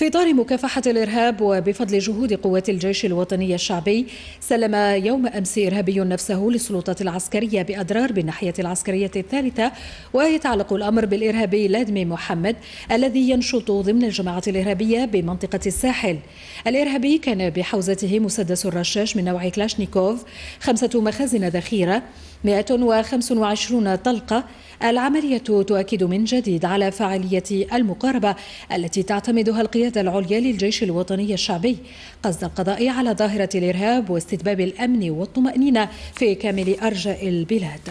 في إطار مكافحة الإرهاب وبفضل جهود قوات الجيش الوطني الشعبي سلم يوم أمس إرهابي نفسه للسلطات العسكرية بأضرار بالناحية العسكرية الثالثة ويتعلق الأمر بالإرهابي لادمي محمد الذي ينشط ضمن الجماعة الإرهابية بمنطقة الساحل. الإرهابي كان بحوزته مسدس رشاش من نوع كلاشنيكوف خمسة مخازن ذخيرة 125 طلقة. العملية تؤكد من جديد على فعالية المقاربة التي تعتمدها القيادة العليا للجيش الوطني الشعبي. قصد القضاء على ظاهرة الإرهاب واستتباب الأمن والطمأنينة في كامل أرجاء البلاد.